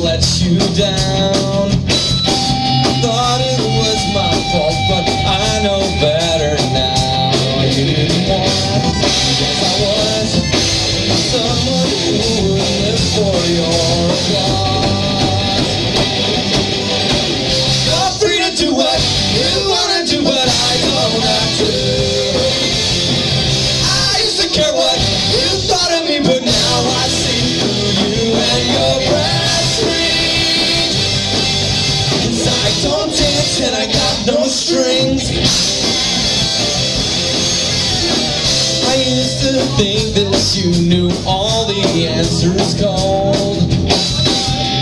let you down. Thought it was my fault, but I know better now. You didn't want, yes I was, someone who would live for your applause. You're free to do what you wanna do, but I don't have to. And I got no strings. I used to think that you knew all the answers cold.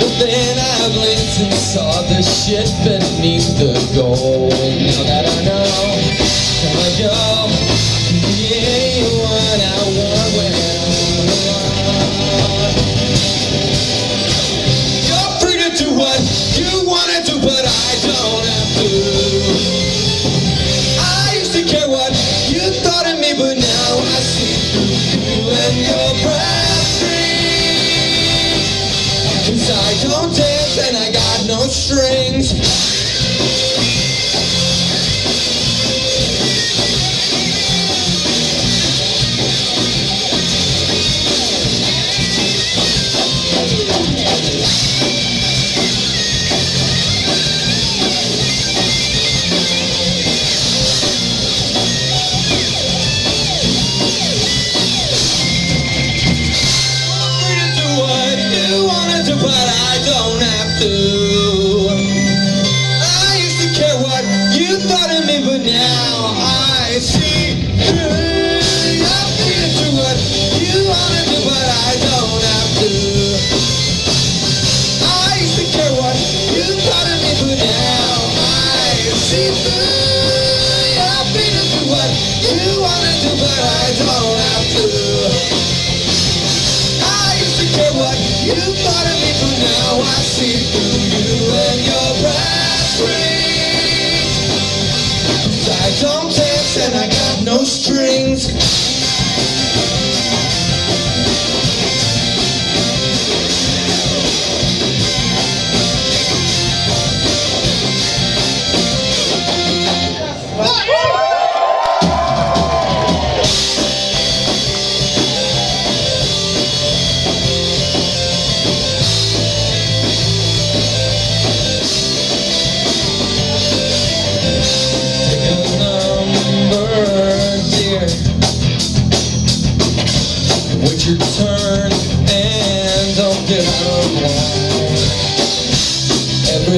But then I blinked and saw the shit beneath the gold. Now that I know, come and go. Yeah, what I want care what but I don't have to. I used to care what you thought of me, but now I see. You're free to do what you wanna do, but I don't have to. I used to care what you thought of me, but now I don't dance and I got no strings.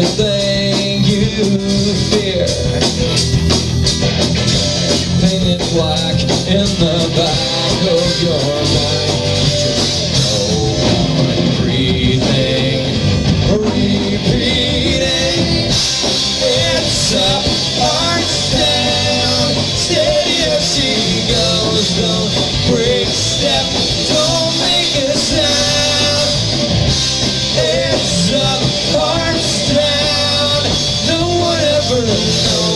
desde one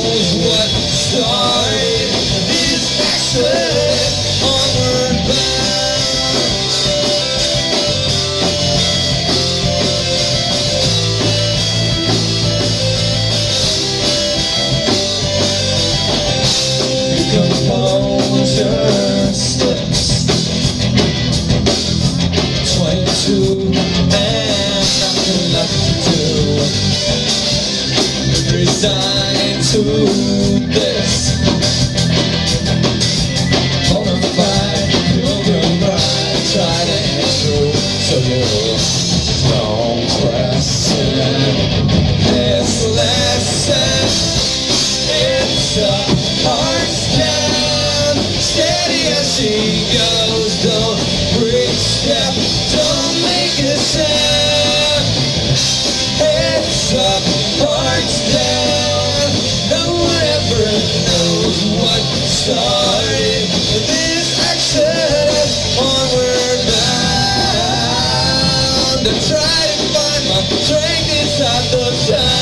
try to find my strength inside the time.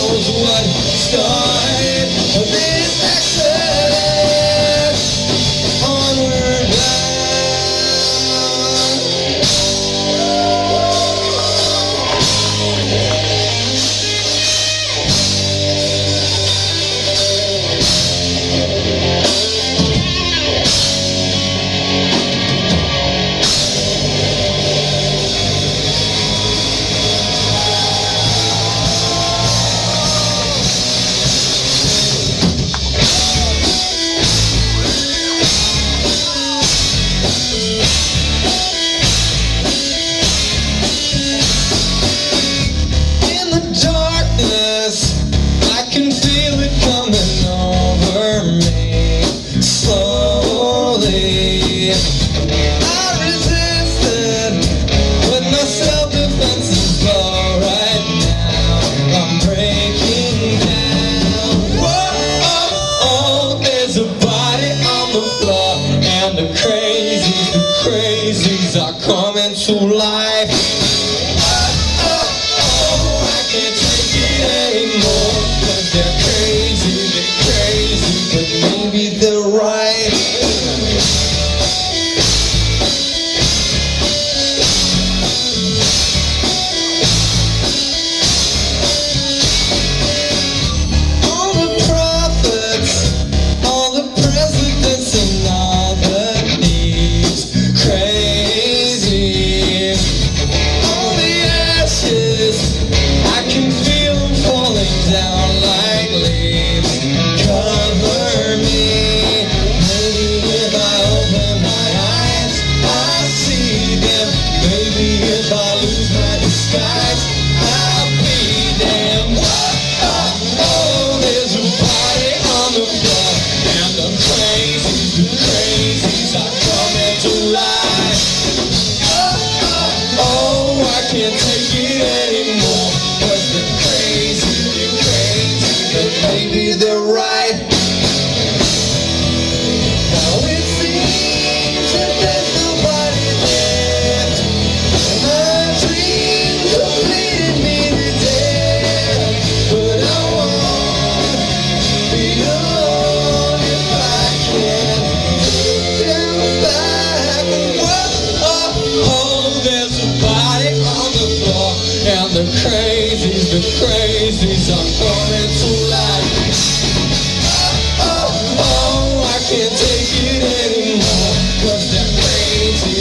cold blood. to life. Oh, I can't take it anymore. Cause they're crazy, they're crazy, but maybe they're right.